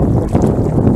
よ